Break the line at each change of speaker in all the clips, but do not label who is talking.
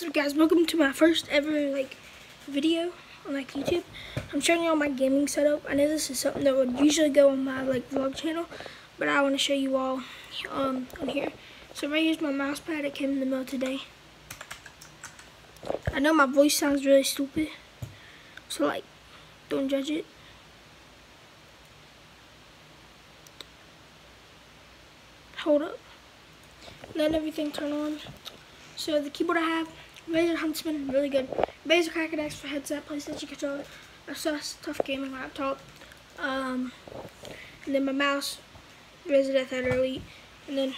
What's up guys, welcome to my first ever like video on like YouTube. I'm showing you all my gaming setup. I know this is something that would usually go on my like vlog channel, but I want to show you all um, on here. So right here's my mouse pad, it came in the mail today. I know my voice sounds really stupid, so like, don't judge it. Hold up. Let everything turn on. So the keyboard I have, Razer Huntsman, really good. Razer Kraken X for headset, PlayStation controller, Asus TUF Gaming laptop. Um, and then my mouse, Razer DeathAdder Elite. And then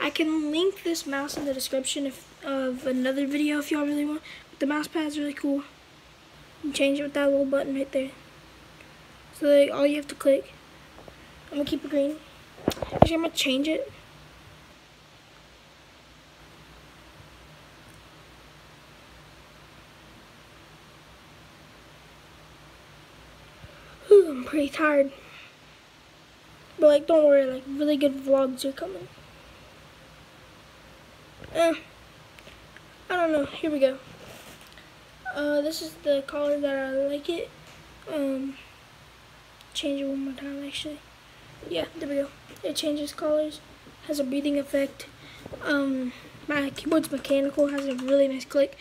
I can link this mouse in the description if, of another video if y'all really want. But the mouse pad is really cool. You change it with that little button right there. So like, all you have to click. I'm gonna keep it green. Actually, I'm gonna change it. Whew, I'm pretty tired. But like, don't worry, like really good vlogs are coming. Eh, I don't know. Here we go. Uh, this is the color that I like it. Um, change it one more time, actually. Yeah, there we go. It changes colors, has a breathing effect. Um, my keyboard's mechanical, has a really nice click.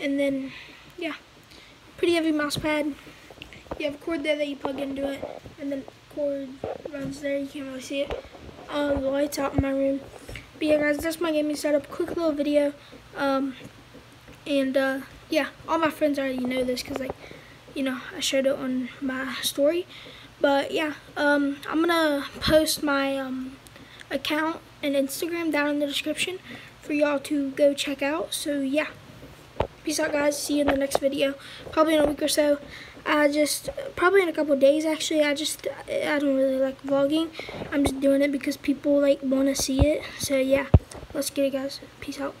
And then, yeah, pretty heavy mouse pad. You have a cord there that you plug into it, and then cord runs there. You can't really see it. Uh, the lights out in my room. But yeah, guys, that's my gaming setup. Quick little video. Um, and uh, yeah, all my friends already know this because, like, you know, I showed it on my story. But yeah, um, I'm gonna post my um, account and Instagram down in the description for y'all to go check out. So yeah, peace out, guys. See you in the next video, probably in a week or so. I just, probably in a couple days actually, I just, I don't really like vlogging. I'm just doing it because people like want to see it. So yeah, let's get it guys. Peace out.